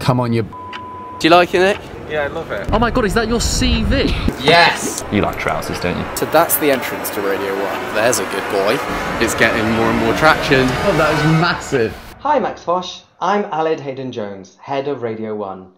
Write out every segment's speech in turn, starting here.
Come on, you. Do you like it, Nick? Yeah, I love it. Oh my god, is that your CV? Yes! You like trousers, don't you? So that's the entrance to Radio 1. There's a good boy. It's getting more and more traction. Oh, that is massive. Hi, Max Fosh. I'm Aled Haydn Jones, head of Radio 1.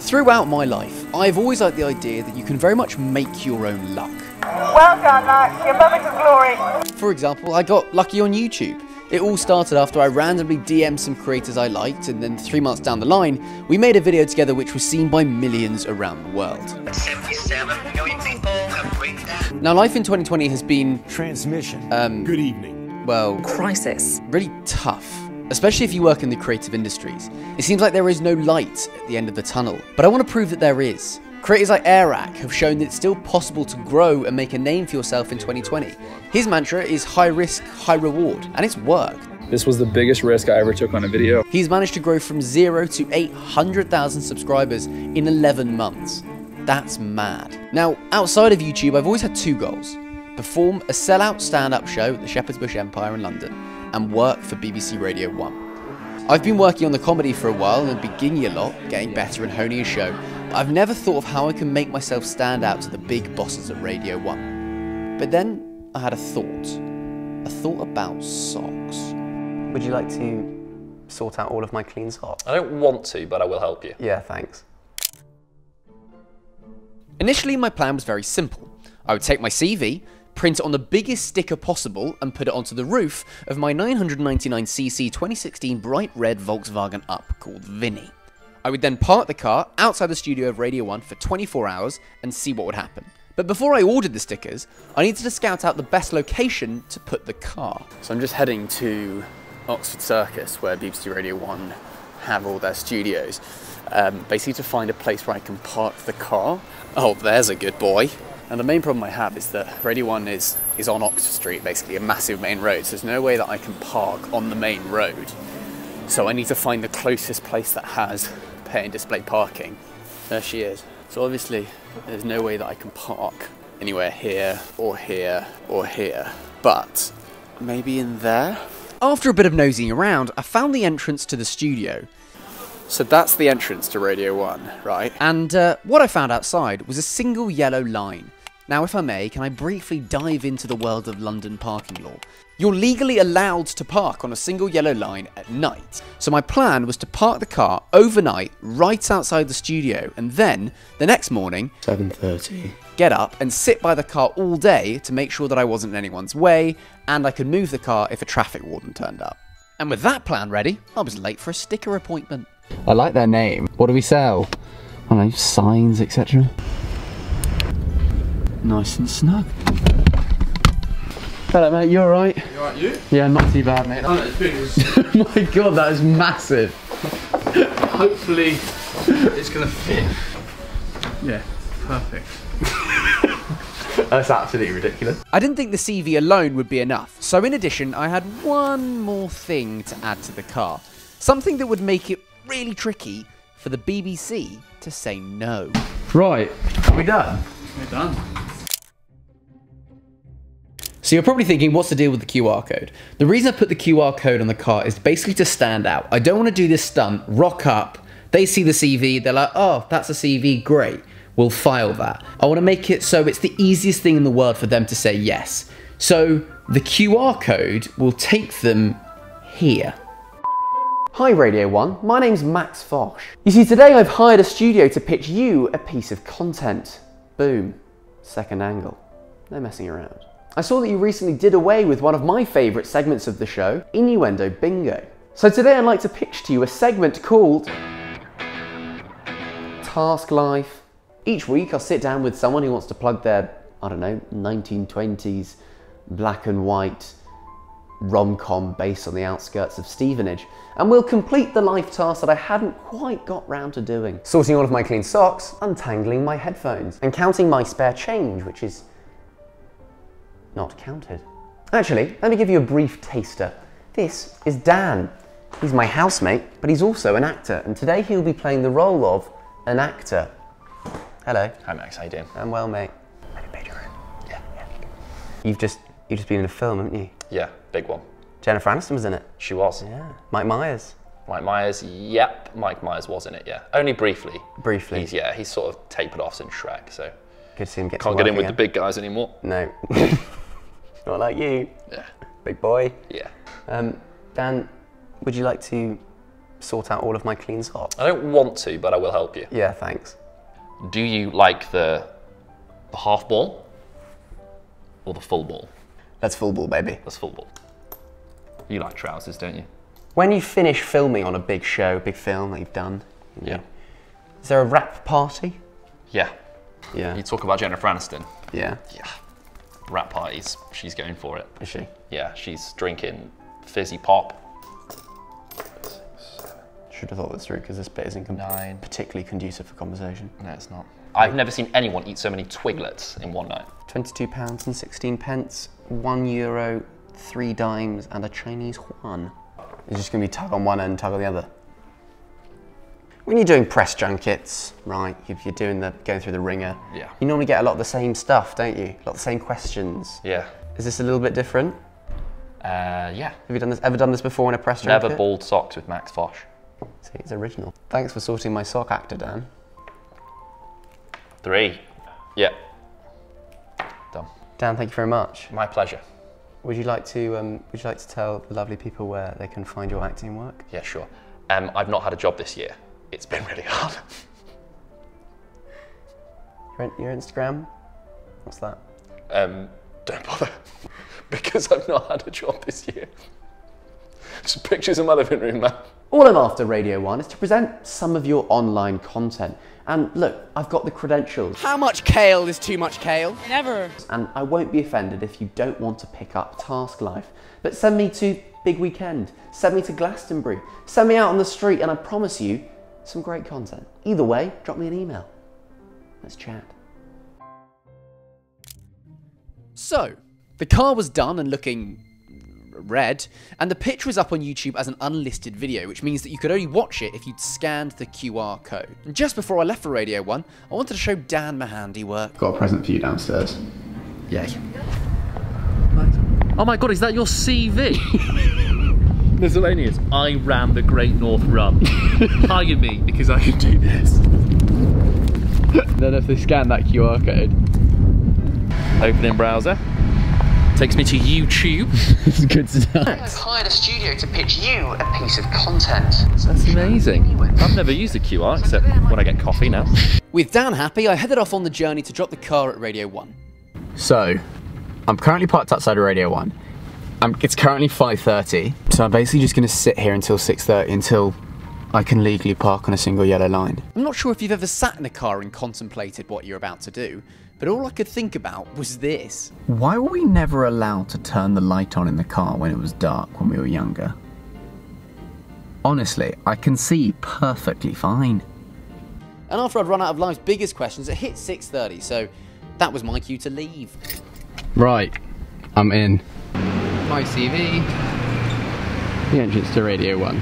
Throughout my life, I've always liked the idea that you can very much make your own luck. Well done, Max. You're perfect to glory. For example, I got lucky on YouTube. It all started after I randomly DM'd some creators I liked, and then three months down the line, we made a video together which was seen by millions around the world. 77 million people have reached that. Now, life in 2020 has been, Transmission. Um, Good evening. well, crisis. really tough, especially if you work in the creative industries. It seems like there is no light at the end of the tunnel, but I want to prove that there is. Creators like Airrack have shown that it's still possible to grow and make a name for yourself in 2020. His mantra is high risk, high reward, and it's worked. This was the biggest risk I ever took on a video. He's managed to grow from zero to 800,000 subscribers in 11 months. That's mad. Now, outside of YouTube, I've always had two goals perform a sellout stand up show at the Shepherd's Bush Empire in London, and work for BBC Radio 1. I've been working on the comedy for a while and been gigging a lot, getting better and honing a show, I've never thought of how I can make myself stand out to the big bosses at Radio 1. But then I had a thought. A thought about socks. Would you like to sort out all of my clean socks? I don't want to, but I will help you. Yeah, thanks. Initially, my plan was very simple. I would take my CV, print it on the biggest sticker possible, and put it onto the roof of my 999cc 2016 bright red Volkswagen Up called Vinny. I would then park the car outside the studio of Radio 1 for 24 hours and see what would happen. But before I ordered the stickers, I needed to scout out the best location to put the car. So I'm just heading to Oxford Circus, where BBC Radio 1 have all their studios, um, basically to find a place where I can park the car. Oh, there's a good boy. And the main problem I have is that Radio 1 is, is on Oxford Street, basically a massive main road, so there's no way that I can park on the main road. So I need to find the closest place that has pay and display parking. There she is. So obviously, there's no way that I can park anywhere here or here or here. But maybe in there? After a bit of nosing around, I found the entrance to the studio. So that's the entrance to Radio 1, right? And uh, what I found outside was a single yellow line. Now, if I may, can I briefly dive into the world of London parking law? You're legally allowed to park on a single yellow line at night. So my plan was to park the car overnight right outside the studio and then the next morning 7.30. get up and sit by the car all day to make sure that I wasn't in anyone's way and I could move the car if a traffic warden turned up. And with that plan ready, I was late for a sticker appointment. I like their name. What do we sell? I don't know, signs, etc. Nice and snug. Hello, mate. You alright? You alright, you? Yeah, not too bad, mate. Oh, no, it's big. My God, that is massive. Hopefully, it's gonna fit. Yeah, perfect. That's absolutely ridiculous. I didn't think the CV alone would be enough, so in addition, I had one more thing to add to the car. Something that would make it really tricky for the BBC to say no. Right, are we done? We're done. So you're probably thinking, what's the deal with the QR code? The reason I put the QR code on the car is basically to stand out. I don't want to do this stunt, rock up, they see the CV, they're like, oh, that's a CV, great, we'll file that. I want to make it so it's the easiest thing in the world for them to say yes. So the QR code will take them here. Hi Radio 1, my name's Max Fosh. You see, today I've hired a studio to pitch you a piece of content. Boom. Second angle. No messing around. I saw that you recently did away with one of my favourite segments of the show, Innuendo Bingo. So today I'd like to pitch to you a segment called Task Life. Each week I'll sit down with someone who wants to plug their, I don't know, 1920s black and white rom-com based on the outskirts of Stevenage, and we'll complete the life task that I hadn't quite got round to doing. Sorting all of my clean socks, untangling my headphones, and counting my spare change, which is not counted. Actually, let me give you a brief taster. This is Dan. He's my housemate, but he's also an actor, and today he'll be playing the role of an actor. Hello. Hi Max, how you doing? I'm well, mate. Have you paid your rent? Yeah, yeah. You've just you've just been in a film, haven't you? Yeah, big one. Jennifer Aniston was in it. She was. Yeah. Mike Myers. Mike Myers, yep, Mike Myers was in it, yeah. Only briefly. Briefly. He's, yeah, he's sort of tapered off since Shrek, so Good to see him get can't get in work with the big guys anymore. No. Not like you, Yeah. big boy. Yeah. Um, Dan, would you like to sort out all of my clean socks? I don't want to, but I will help you. Yeah, thanks. Do you like the, the half ball or the full ball? That's full ball, baby. That's full ball. You like trousers, don't you? When you finish filming on a big show, big film that you've done, you know, Yeah. is there a wrap party? Yeah. Yeah. You talk about Jennifer Aniston. Yeah. Yeah. Wrap parties. She's going for it. Is she? Yeah, she's drinking fizzy pop. Should have thought this through because this bit isn't Nine. particularly conducive for conversation. No, it's not. I've never seen anyone eat so many twiglets in one night. Twenty-two pounds and sixteen pence, one euro, three dimes, and a Chinese yuan. It's just gonna be tug on one end, tug on the other. When you're doing press junkets, right? If you're doing the going through the wringer, Yeah. you normally get a lot of the same stuff, don't you? A lot of the same questions. Yeah. Is this a little bit different? Uh, yeah. Have you done this ever done this before in a press junket? Never bald socks with Max Fosh. See, it's original. Thanks for sorting my sock actor, Dan. Three. Yeah. Done. Dan, thank you very much. My pleasure. Would you like to um, Would you like to tell the lovely people where they can find your acting work? Yeah, sure. Um, I've not had a job this year. It's been really hard. Your, your Instagram? What's that? Um, don't bother. because I've not had a job this year. Just pictures of my living room, man. All I'm after, Radio 1, is to present some of your online content. And look, I've got the credentials, How much kale is too much kale? Never. and I won't be offended if you don't want to pick up Task Life. But send me to Big Weekend, send me to Glastonbury, send me out on the street, and I promise you some great content. Either way, drop me an email. Let's chat. So, the car was done and looking red, and the picture was up on YouTube as an unlisted video, which means that you could only watch it if you'd scanned the QR code. And just before I left for Radio 1, I wanted to show Dan my handiwork. Got a present for you downstairs. Yay. Oh my god, is that your CV? Miscellaneous. I ran the Great North Run. Hire me because I can do this. Then if they scan that QR code, Opening browser. Takes me to YouTube. it's good stuff. I've hired a studio to pitch you a piece of content. That's amazing. I've never used a QR except when I get coffee now. With Dan happy, I headed off on the journey to drop the car at Radio 1. So, I'm currently parked outside of Radio 1. Um, it's currently 5.30, so I'm basically just going to sit here until 6.30 until I can legally park on a single yellow line. I'm not sure if you've ever sat in a car and contemplated what you're about to do, but all I could think about was this. Why were we never allowed to turn the light on in the car when it was dark when we were younger? Honestly, I can see perfectly fine. And after I'd run out of life's biggest questions, it hit 6.30, so that was my cue to leave. Right, I'm in. My CV. The entrance to Radio 1.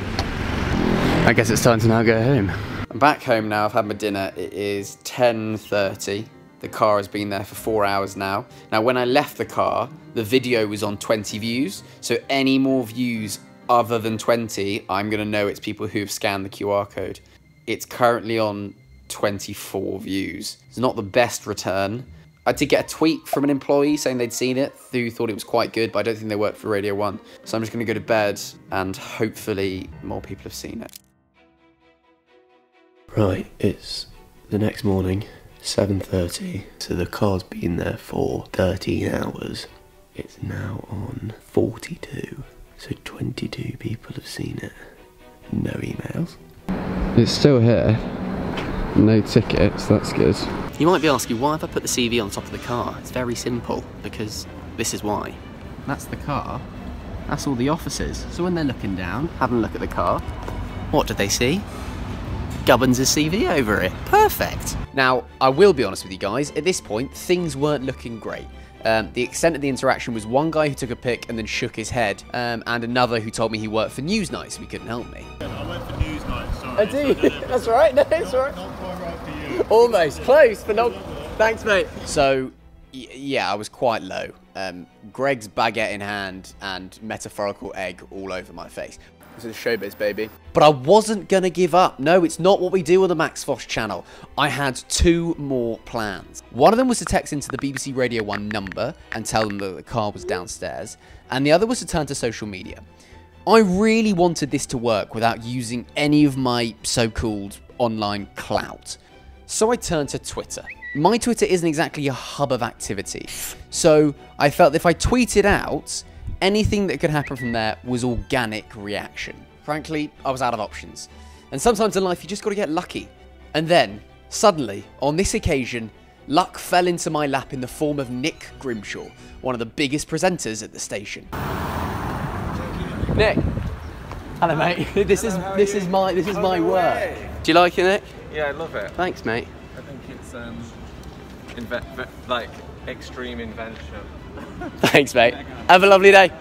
I guess it's time to now go home. I'm back home now, I've had my dinner, it is 10.30. The car has been there for four hours now. Now when I left the car, the video was on 20 views, so any more views other than 20, I'm gonna know it's people who have scanned the QR code. It's currently on 24 views. It's not the best return. I did get a tweet from an employee saying they'd seen it, who thought it was quite good, but I don't think they work for Radio 1. So I'm just gonna go to bed and hopefully more people have seen it. Right, it's the next morning, 7.30, so the car's been there for 13 hours. It's now on 42, so 22 people have seen it. No emails. It's still here. No tickets, that's good. You might be asking, why have I put the CV on top of the car? It's very simple, because this is why. That's the car. That's all the offices. So when they're looking down, having a look at the car, What did they see? Gubbins' CV over it. Perfect. Now, I will be honest with you guys, at this point, things weren't looking great. Um, the extent of the interaction was one guy who took a pic and then shook his head, um, and another who told me he worked for Newsnight, so he couldn't help me. I went for Newsnight, sorry. I do. That's right. No, it's all right. Not quite right for you. Almost close, but not. Thanks, mate. So, yeah, I was quite low. um, Greggs baguette in hand and metaphorical egg all over my face. This is showbiz, baby. But I wasn't gonna give up. No, it's not what we do on the Max Fosh channel. I had two more plans. One of them was to text into the BBC Radio 1 number and tell them that the car was downstairs, and the other was to turn to social media. I really wanted this to work without using any of my so-called online clout. So I turned to Twitter. My Twitter isn't exactly a hub of activity. So I felt if I tweeted out, anything that could happen from there was organic reaction. Frankly, I was out of options. And sometimes in life, you just got to get lucky. And then, suddenly, on this occasion, luck fell into my lap in the form of Nick Grimshaw, one of the biggest presenters at the station. Nick, hello, mate. this is this is my this is my work. Do you like it, Nick? Yeah, I love it. Thanks, mate. I think it's um, inve- like extreme invention. Thanks, mate. Have a lovely day.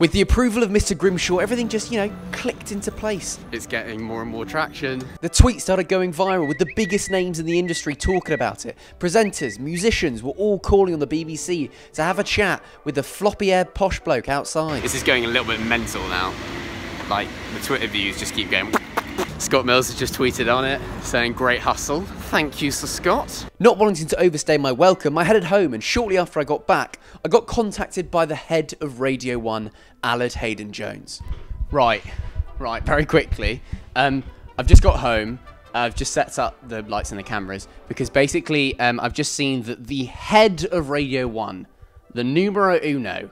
With the approval of Mr. Grimshaw, everything just, you know, clicked into place. It's getting more and more traction. The tweet started going viral with the biggest names in the industry talking about it. Presenters, musicians were all calling on the BBC to have a chat with the floppy-haired posh bloke outside. This is going a little bit mental now. Like, the Twitter views just keep going Scott Mills has just tweeted on it, saying great hustle. Thank you, Sir Scott. Not wanting to overstay my welcome, I headed home and shortly after I got back, I got contacted by the head of Radio 1, Aled Haydn Jones. Right, right, very quickly. Um, I've just got home. I've just set up the lights and the cameras because basically um, I've just seen that the head of Radio 1, the numero uno,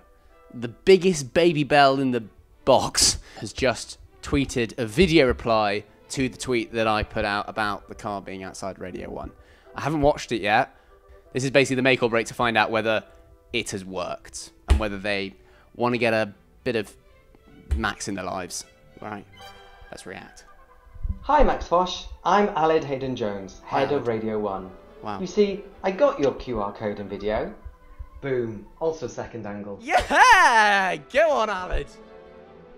the biggest Babybel in the box, has just tweeted a video reply to the tweet that I put out about the car being outside Radio 1. I haven't watched it yet. This is basically the make or break to find out whether it has worked and whether they want to get a bit of Max in their lives. Right, let's react. Hi Max Fosh, I'm Aled Haydn Jones, head Wow. of Radio 1. Wow. You see, I got your QR code and video. Boom, also second angle. Yeah! Go on, Aled!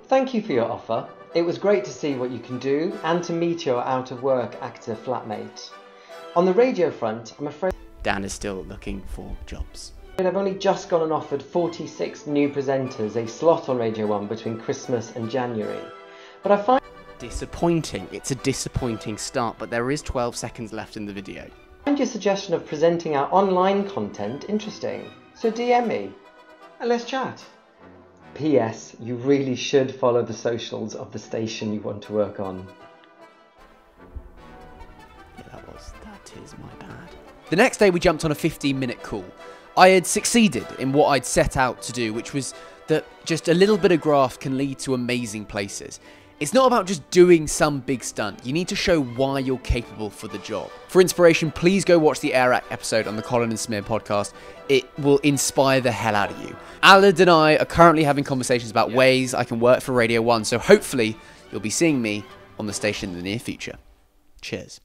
Thank you for your offer. It was great to see what you can do and to meet your out of work actor flatmate. On the radio front, I'm afraid Dan is still looking for jobs. I've only just gone and offered 46 new presenters a slot on Radio 1 between Christmas and January. But I find Disappointing. It's a disappointing start, but there is 12 seconds left in the video. find your suggestion of presenting our online content interesting. So DM me and let's chat. P.S. You really should follow the socials of the station you want to work on. Yeah, that was, that is my bad. The next day, we jumped on a 15 minute call. I had succeeded in what I'd set out to do, which was that just a little bit of graft can lead to amazing places. It's not about just doing some big stunt. You need to show why you're capable for the job. For inspiration, please go watch the Airrack episode on the Colin and Samir podcast. It will inspire the hell out of you. Aled and I are currently having conversations about ways I can work for Radio 1, so hopefully you'll be seeing me on the station in the near future. Cheers.